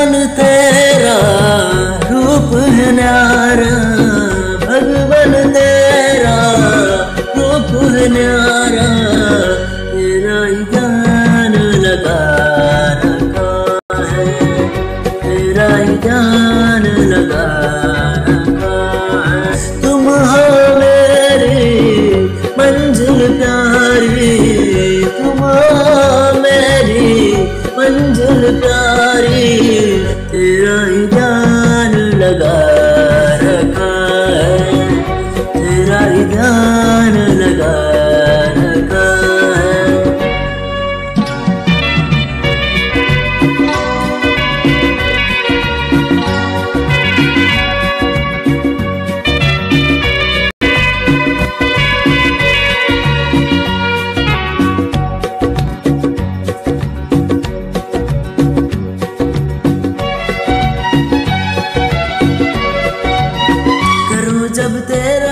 बदन तेरा रूप है न्यारा, भगवन तेरा रूप है न्यारा, तेरा जान लगा रखा है? तेरा जान लगा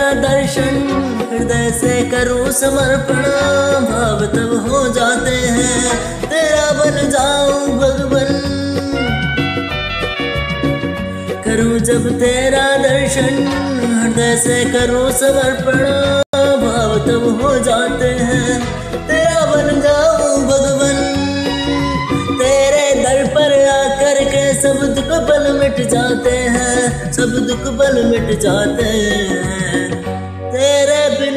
तेरा दर्शन हृदय से करूँ समर्पण। भाव तब हो जाते हैं। तेरा बन जाऊँ भगवन। करूँ जब तेरा दर्शन हृदय से करूँ समर्पण। भाव तब हो जाते हैं। तेरा बन जाऊँ भगवन। तेरे दर पर आकर के सब दुख पल मिट जाते हैं। सब दुख पल मिट जाते हैं।